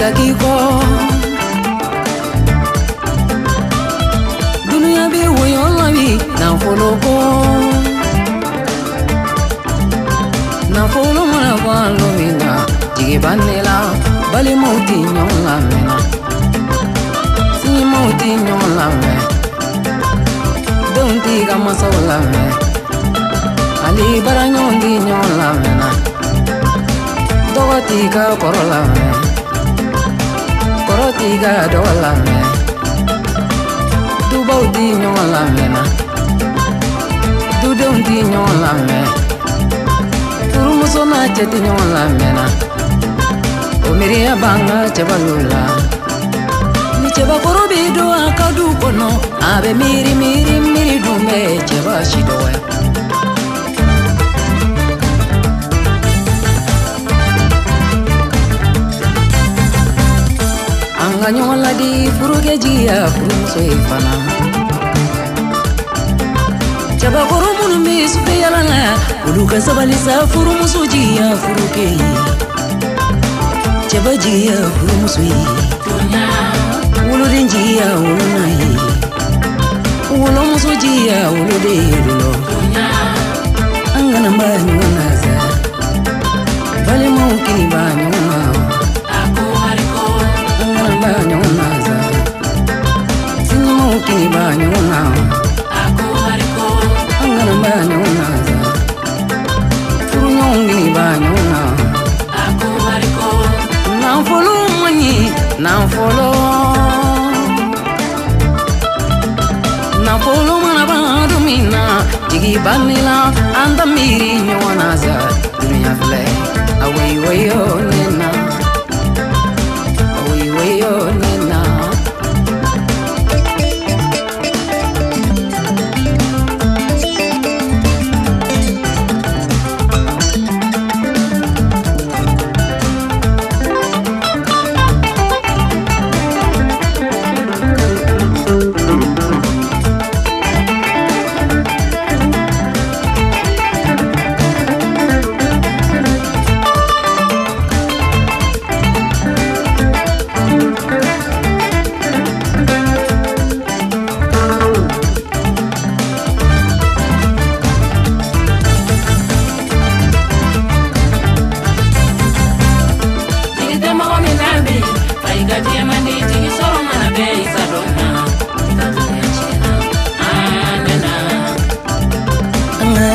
Ka k'i kɔ duniya bɛ woyo la bi nafolo kɔ nafolo mana bɔ a lo min na jigiba ne la balimaw tɛ ɲɔgɔn lamɛnna sinjimaw tɛ ɲɔgɔn lamɛn denw t'i ka masaw lamɛn hali baaraɲɔgɔn tɛ ɲɔgɔn lamɛnna dɔgɔ t'i ka kɔrɔ lamɛn kɔrɔ t'i ka dɔgɔ lamɛn dubaw t'i ɲɔgɔn lamɛnna dudenw t'i ɲɔgɔn lamɛn furumuso n'a cɛ tɛ ɲɔgɔn lamɛnna o miiriya b'an ka cɛbaliw la ni cɛbakɔrɔ b'i don a ka du kɔnɔ a bɛ miiri miiri miiri dun bɛ ka ɲɔgɔn ladi furukɛ jigiya furumuso ye fana cɛbakɔrɔ minnu bɛ sufɛ yala la olu ka sabali sa furumuso jigiya furukɛ ye cɛba jigiya furumuso ye woloden jigiya wolona ye wolomuso jigiya wolode ye lɔ an kana ba ɲɔgɔn na sa balimaw kini ba ɲɔgɔn an kana ba ɲɔgɔn na sa furuɲɔgɔnw kini ba ɲɔgɔn na nafolo man ɲi nafolo nafolo mana ban don min na jigi banni la an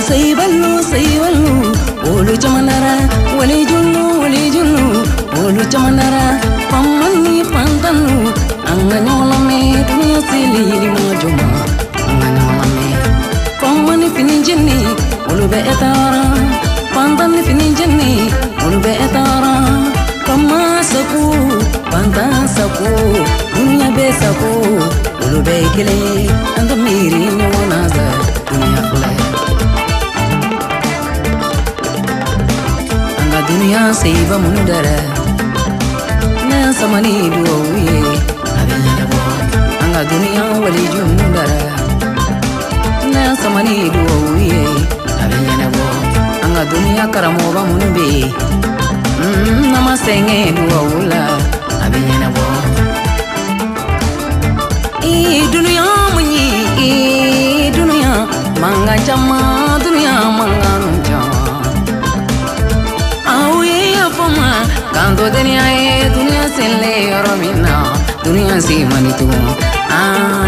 سيبلو سيبلو ولو جمنرا ولي جلو ولي جلو ولو جمنرا فمني فانتنو أنا نولمي دنيا سيلي dunia be saku wolu be kele anga miri nyona za dunia fulai anga duniya mun dara na sama ni duwa wuye abin ya yabo anga duniya wali jun dara na sama ni duwa wuye abin ya yabo anga duniya karamo ba mun be mm nama senge duwa wula abin ya yabo manga jama duniya manga nun jama fama kanto duniya ye duniya sele yɔrɔ min na. Duniya si mani tugun ah,